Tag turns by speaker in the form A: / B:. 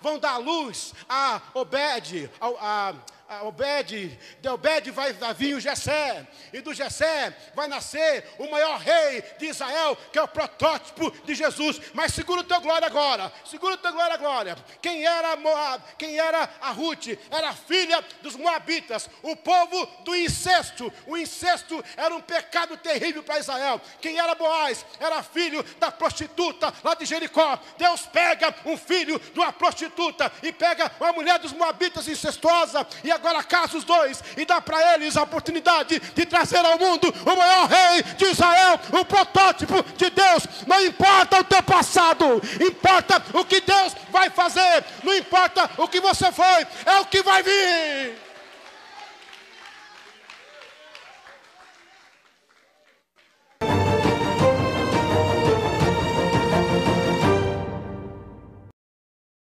A: vão dar luz a Obed, a, a Obed, de Obed vai vir o Jessé, e do Jessé vai nascer o maior rei de Israel, que é o protótipo de Jesus. Mas segura o teu glória agora, segura o teu glória agora. Quem era Moab, quem era a Ruth, era filha dos Moabitas, o povo do incesto. O incesto era um pecado terrível para Israel. Quem era Boaz, era filho da prostituta lá de Jericó. Deus pega um filho de uma prostituta e pega uma mulher dos Moabitas incestuosa e agora casa os dois e dá para eles a oportunidade de trazer ao mundo o maior rei de Israel, o protótipo de Deus. Não importa o teu passado, importa o que Deus vai fazer, não importa o que você foi, é o que vai vir.